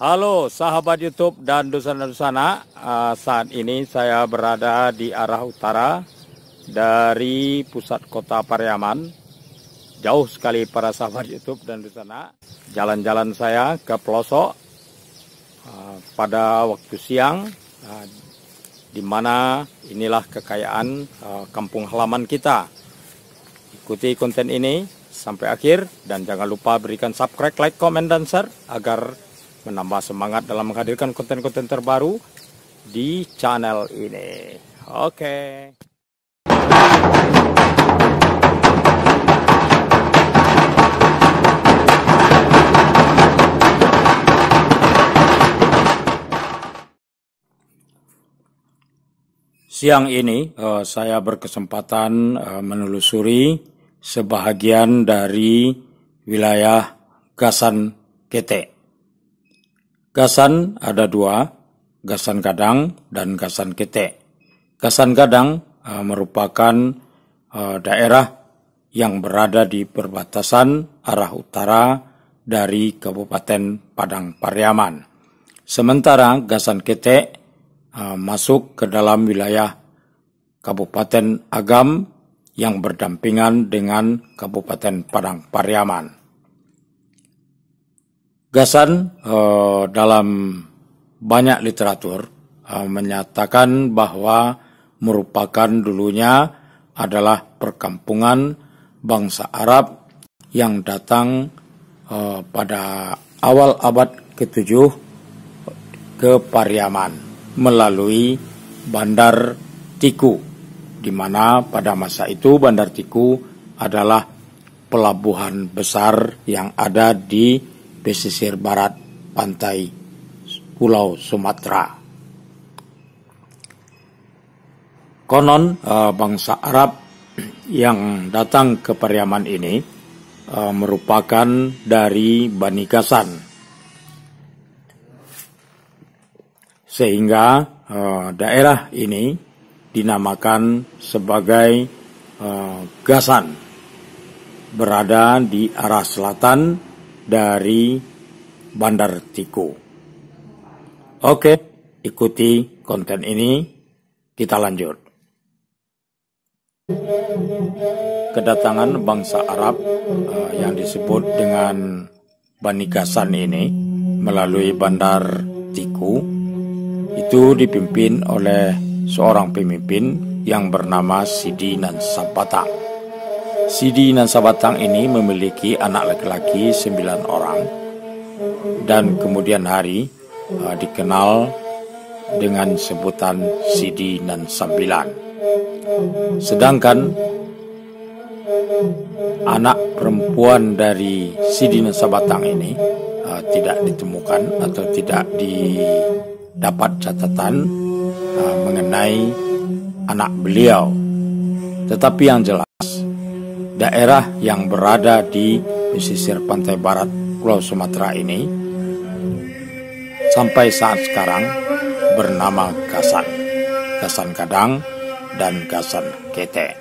Halo sahabat YouTube dan Dusana-Dusana. Uh, Saat ini saya berada di arah utara Dari pusat kota Pariaman. Jauh sekali para sahabat YouTube dan Dusana. Jalan-jalan saya ke pelosok uh, Pada waktu siang uh, di mana inilah kekayaan uh, kampung halaman kita. Ikuti konten ini sampai akhir dan jangan lupa berikan subscribe, like, comment, dan share agar menambah semangat dalam menghadirkan konten-konten terbaru di channel ini. Oke. Siang ini uh, saya berkesempatan uh, menelusuri sebahagian dari wilayah Gasan Kete. Gasan ada dua, Gasan Gadang dan Gasan Kete. Gasan Gadang uh, merupakan uh, daerah yang berada di perbatasan arah utara dari Kabupaten Padang Pariaman. Sementara Gasan Kete uh, masuk ke dalam wilayah Kabupaten Agam yang berdampingan dengan Kabupaten Padang Pariaman. Gasan uh, dalam banyak literatur uh, menyatakan bahwa merupakan dulunya adalah perkampungan bangsa Arab yang datang uh, pada awal abad ke-7 ke Pariaman melalui Bandar Tiku di mana pada masa itu Bandar Tiku adalah pelabuhan besar yang ada di pesisir barat pantai Pulau Sumatera. Konon uh, bangsa Arab yang datang ke Pariaman ini uh, merupakan dari Bani Gasan. Sehingga uh, daerah ini dinamakan sebagai Gasan berada di arah selatan dari Bandar Tiku. Oke, ikuti konten ini. Kita lanjut. Kedatangan bangsa Arab uh, yang disebut dengan Bani Gasan ini melalui Bandar Tiku itu dipimpin oleh seorang pemimpin yang bernama Sidi Nansapata. Sidi Nasabatang ini memiliki anak laki-laki sembilan orang dan kemudian hari uh, dikenal dengan sebutan Sidi Nan Sambilan. Sedangkan anak perempuan dari Sidi Nasabatang ini uh, tidak ditemukan atau tidak didapat catatan uh, mengenai anak beliau. Tetapi yang jelas daerah yang berada di pesisir pantai barat Pulau Sumatera ini sampai saat sekarang bernama Gasan, Gasan Kadang, dan Gasan Kete.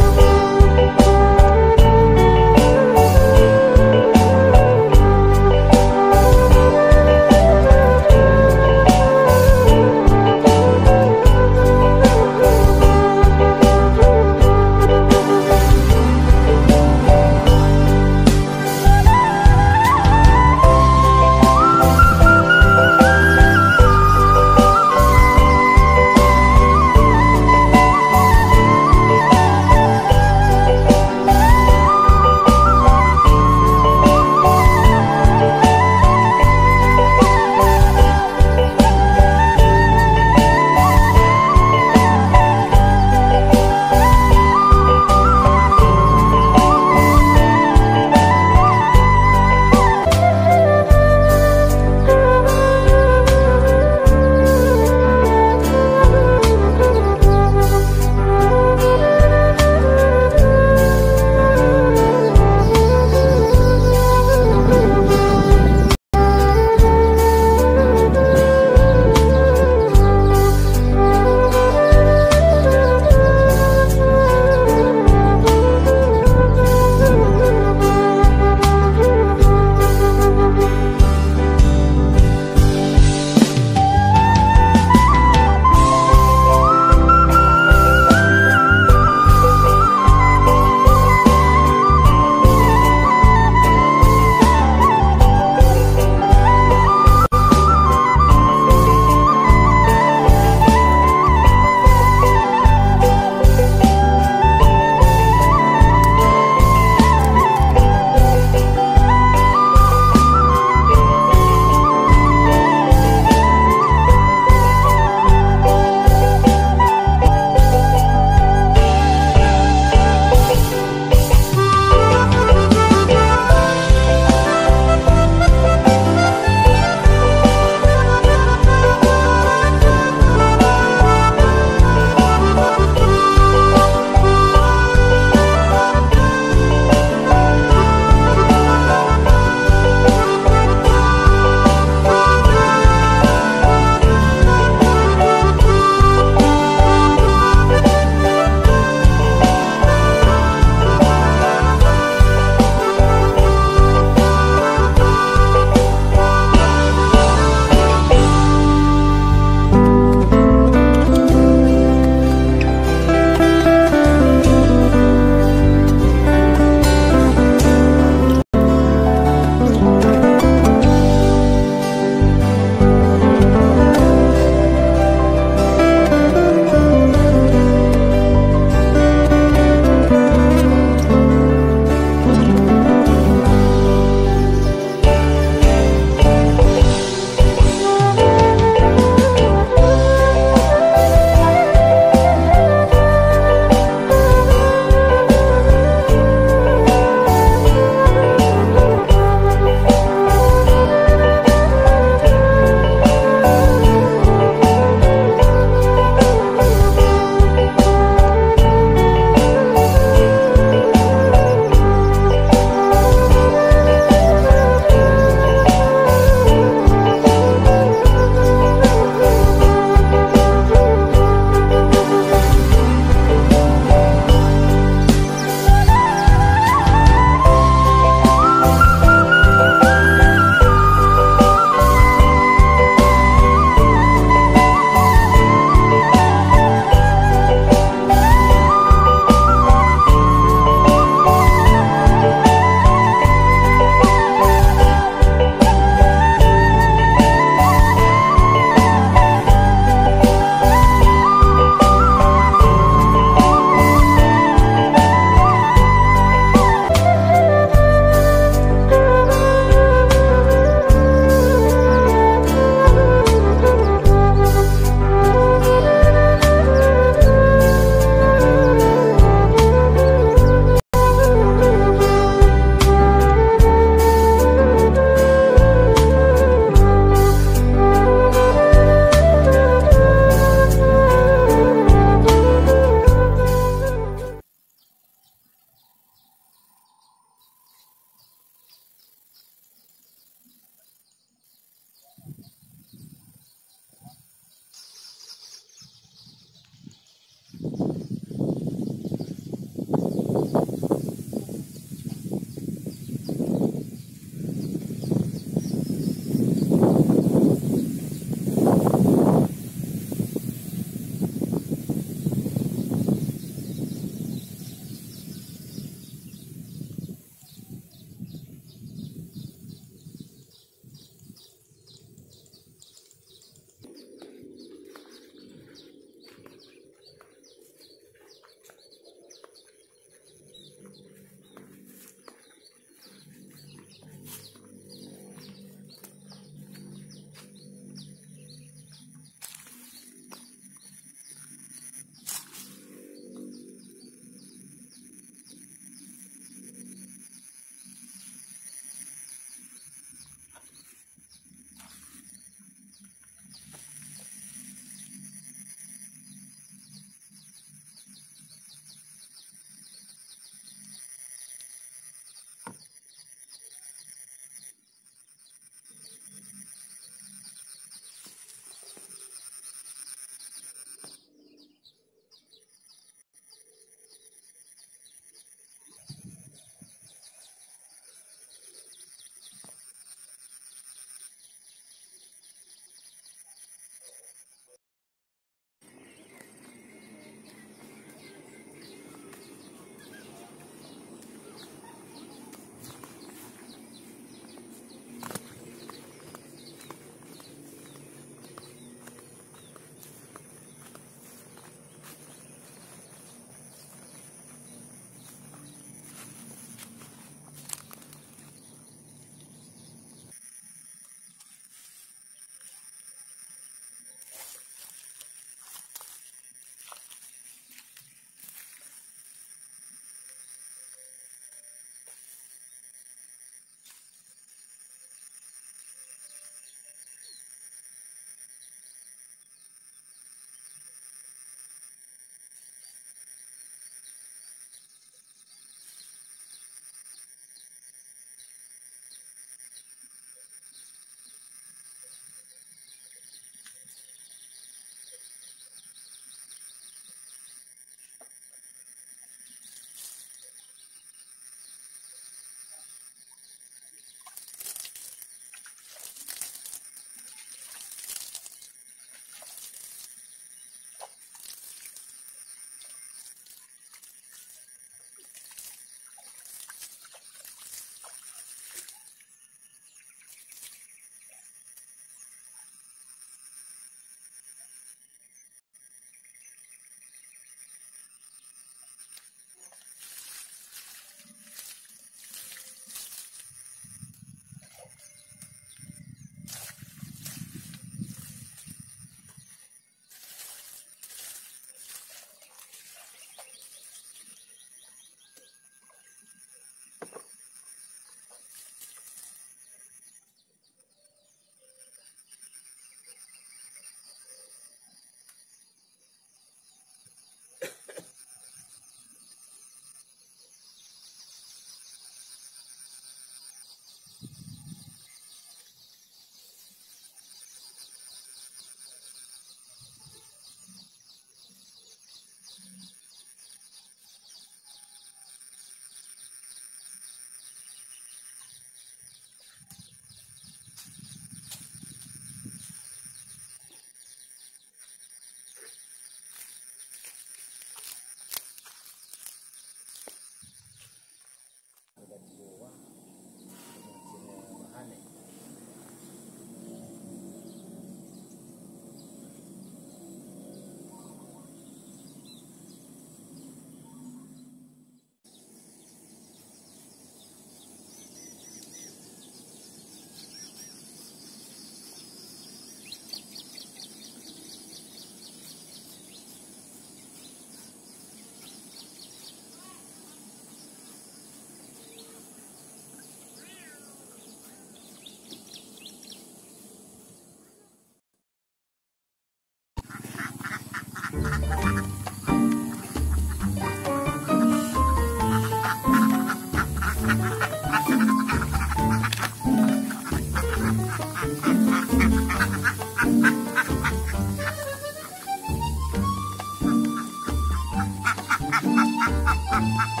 Ha ha!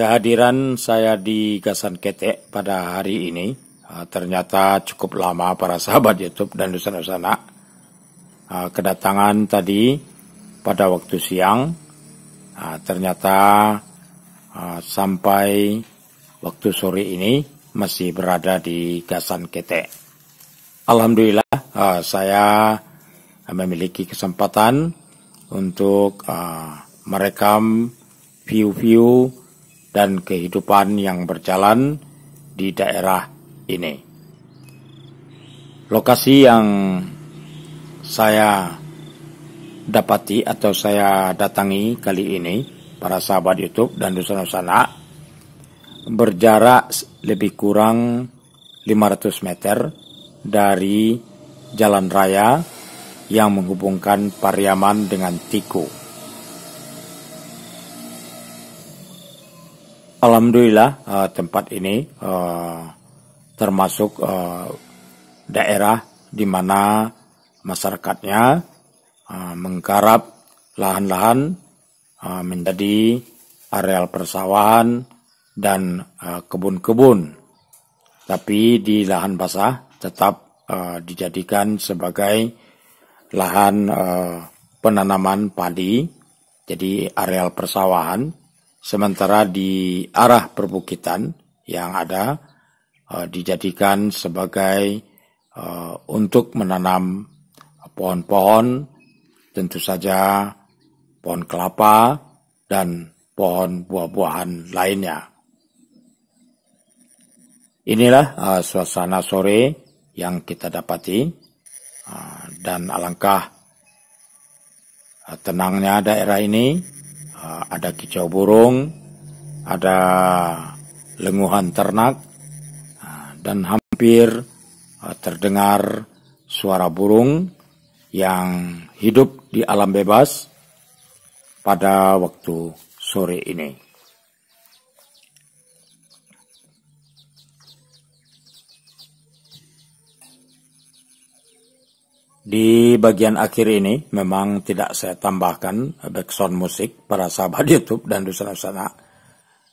Kehadiran saya di Gasan Ketek pada hari ini uh, ternyata cukup lama para sahabat YouTube dan Nusana-Nusana. Uh, kedatangan tadi pada waktu siang uh, ternyata sampai waktu sore ini masih berada di Gasan Ketek. Alhamdulillah saya memiliki kesempatan untuk merekam view-view dan kehidupan yang berjalan di daerah ini. Lokasi yang saya dapati atau saya datangi kali ini, para sahabat YouTube dan Nusana berjarak lebih kurang 500 meter dari jalan raya yang menghubungkan Pariaman dengan Tiku. Alhamdulillah uh, tempat ini uh, termasuk uh, daerah di mana masyarakatnya uh, menggarap lahan-lahan uh, menjadi areal persawahan dan kebun-kebun. Tapi di lahan basah tetap uh, dijadikan sebagai lahan uh, penanaman padi, jadi areal persawahan sementara di arah perbukitan yang ada uh, dijadikan sebagai uh, untuk menanam pohon-pohon, tentu saja pohon kelapa dan pohon buah-buahan lainnya. Inilah uh, suasana sore yang kita dapati uh, dan alangkah tenangnya daerah ini ada kicau burung, ada lenguhan ternak, ah, dan hampir ah, terdengar suara burung yang hidup di alam bebas pada waktu sore ini. Di bagian akhir ini memang tidak saya tambahkan background musik para sahabat YouTube dan dusun-dusana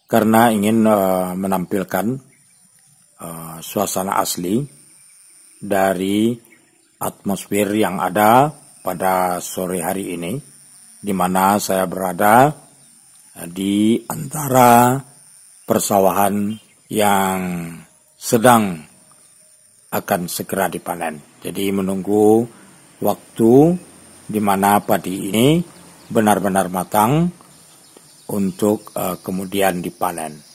karena ingin uh, menampilkan uh, suasana asli dari atmosfer yang ada pada sore hari ini di mana saya berada uh, di antara persawahan yang sedang akan segera dipanen. Jadi menunggu waktu di mana padi ini benar-benar matang untuk uh, kemudian dipanen.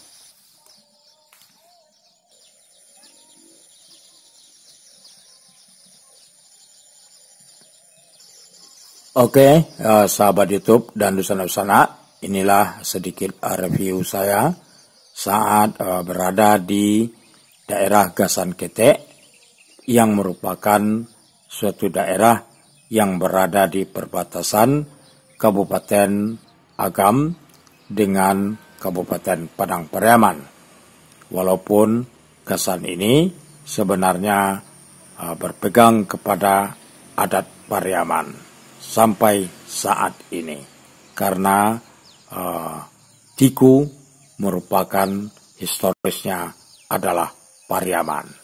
Oke, uh, sahabat YouTube dan dusana-dusana, inilah sedikit uh, review saya saat uh, berada di daerah Gasan Ketek yang merupakan suatu daerah yang berada di perbatasan Kabupaten Agam dengan Kabupaten Padang Pariaman. Walaupun kesan ini sebenarnya uh, berpegang kepada adat Pariaman sampai saat ini karena uh, Tiku merupakan historisnya adalah Pariaman.